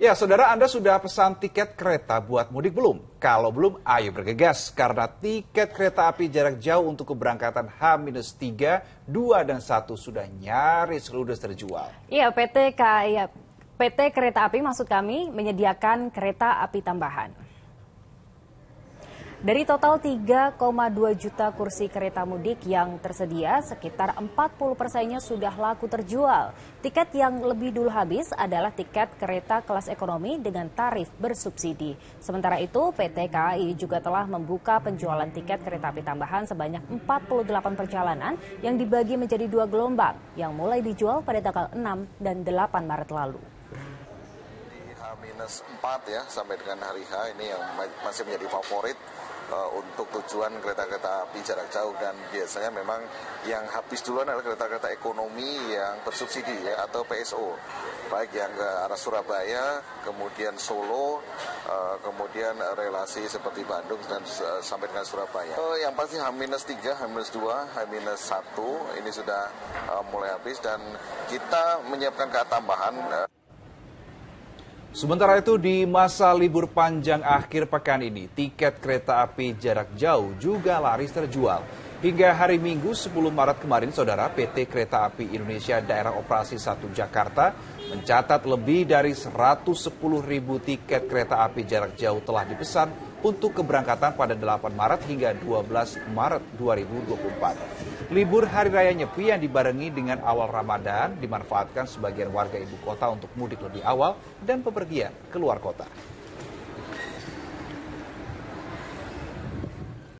Ya, saudara Anda sudah pesan tiket kereta buat mudik belum? Kalau belum, ayo bergegas karena tiket kereta api jarak jauh untuk keberangkatan H-3, 2 dan 1 sudah nyaris ludes terjual. Iya, PT KAI, PT Kereta Api maksud kami menyediakan kereta api tambahan. Dari total 3,2 juta kursi kereta mudik yang tersedia, sekitar 40 persennya sudah laku terjual. Tiket yang lebih dulu habis adalah tiket kereta kelas ekonomi dengan tarif bersubsidi. Sementara itu, PT KAI juga telah membuka penjualan tiket kereta api tambahan sebanyak 48 perjalanan yang dibagi menjadi dua gelombang yang mulai dijual pada tanggal 6 dan 8 Maret lalu minus 4 ya sampai dengan hari H. Ini yang masih menjadi favorit uh, untuk tujuan kereta-kereta api jarak jauh. Dan biasanya memang yang habis duluan adalah kereta-kereta ekonomi yang bersubsidi ya atau PSO baik yang ke arah Surabaya kemudian Solo uh, kemudian relasi seperti Bandung dan uh, sampai dengan Surabaya. Yang pasti H-3 H-2 H-1 ini sudah mulai habis. Dan kita menyiapkan ketambahan uh, Sementara itu di masa libur panjang akhir pekan ini, tiket kereta api jarak jauh juga laris terjual. Hingga hari Minggu 10 Maret kemarin, Saudara PT Kereta Api Indonesia Daerah Operasi 1 Jakarta mencatat lebih dari 110 ribu tiket kereta api jarak jauh telah dipesan untuk keberangkatan pada 8 Maret hingga 12 Maret 2024. Libur Hari Raya Nyepi yang dibarengi dengan awal Ramadan dimanfaatkan sebagian warga ibu kota untuk mudik lebih awal dan bepergian keluar kota.